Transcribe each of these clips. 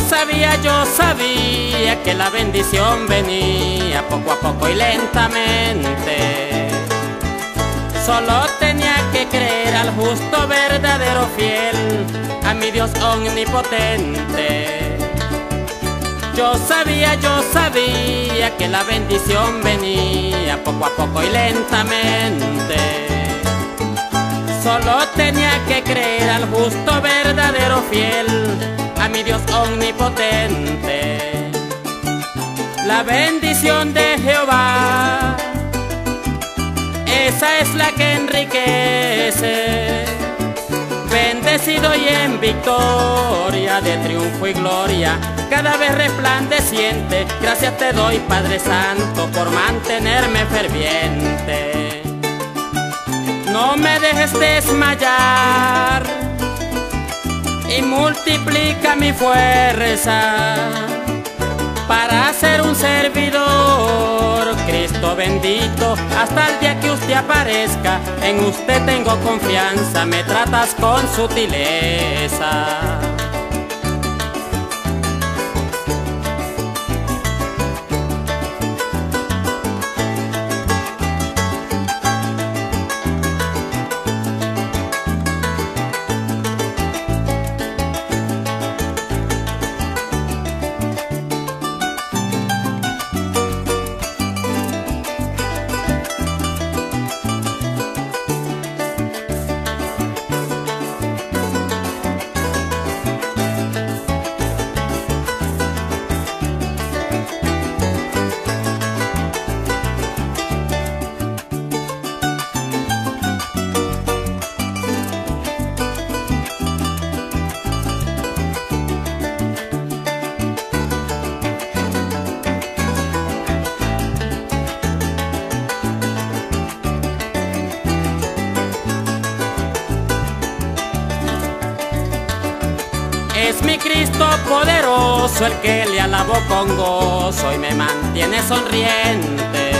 sabía, yo sabía que la bendición venía poco a poco y lentamente. Solo tenía que creer al justo, verdadero, fiel, a mi Dios omnipotente. Yo sabía, yo sabía que la bendición venía poco a poco y lentamente. Solo tenía que creer al justo, verdadero, fiel, mi Dios omnipotente. La bendición de Jehová, esa es la que enriquece. Bendecido y en victoria, de triunfo y gloria, cada vez resplandeciente. Gracias te doy, Padre Santo, por mantenerme ferviente. No me dejes desmayar y multiplica mi fuerza para ser un servidor. Cristo bendito, hasta el día que usted aparezca, en usted tengo confianza, me tratas con sutileza. Es mi Cristo poderoso el que le alabo con gozo y me mantiene sonriente.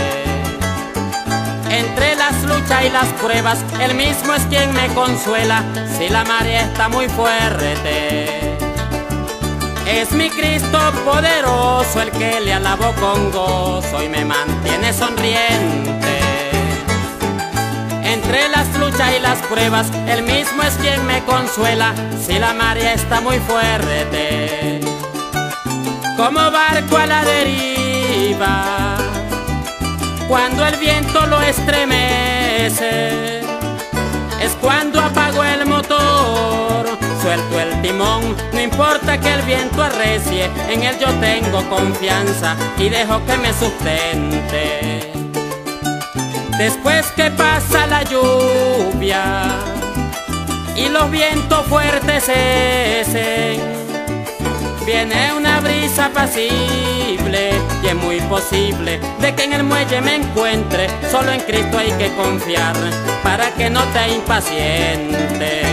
Entre las luchas y las pruebas, Él mismo es quien me consuela si la marea está muy fuerte. Es mi Cristo poderoso el que le alabo con gozo y me mantiene sonriente. Y las pruebas, Él mismo es quien me consuela si la marea está muy fuerte. Como barco a la deriva, cuando el viento lo estremece, es cuando apago el motor, suelto el timón, no importa que el viento arrecie, en él yo tengo confianza y dejo que me sustente. Después que pasa la lluvia y los vientos fuertes cesen, viene una brisa apacible y es muy posible de que en el muelle me encuentre. Solo en Cristo hay que confiar para que no te impaciente.